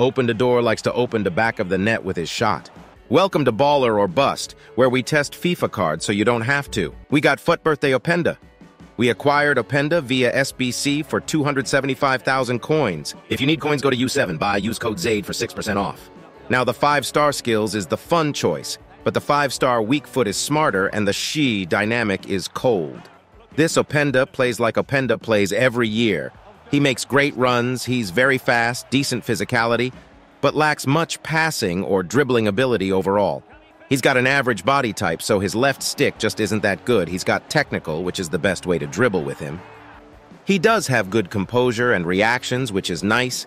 Open the door likes to open the back of the net with his shot. Welcome to Baller or Bust, where we test FIFA cards so you don't have to. We got FUT Birthday Openda. We acquired Openda via SBC for 275,000 coins. If you need coins, go to U7Buy, use code ZADE for 6% off. Now, the 5-star skills is the fun choice, but the 5-star weak foot is smarter and the she dynamic is cold. This Openda plays like Openda plays every year. He makes great runs, he's very fast, decent physicality, but lacks much passing or dribbling ability overall. He's got an average body type, so his left stick just isn't that good. He's got technical, which is the best way to dribble with him. He does have good composure and reactions, which is nice.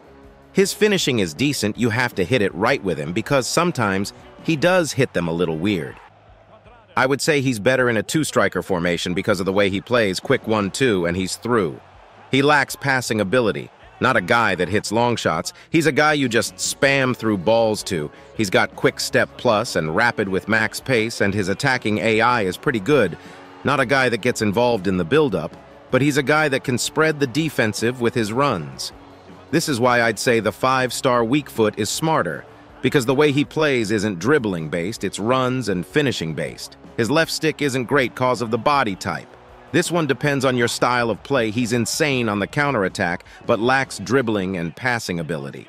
His finishing is decent, you have to hit it right with him because sometimes he does hit them a little weird. I would say he's better in a two-striker formation because of the way he plays quick 1-2 and he's through. He lacks passing ability, not a guy that hits long shots. He's a guy you just spam through balls to. He's got quick step plus and rapid with max pace, and his attacking AI is pretty good. Not a guy that gets involved in the build-up, but he's a guy that can spread the defensive with his runs. This is why I'd say the five-star weak foot is smarter, because the way he plays isn't dribbling-based, it's runs and finishing-based. His left stick isn't great cause of the body type. This one depends on your style of play. He's insane on the counterattack, but lacks dribbling and passing ability.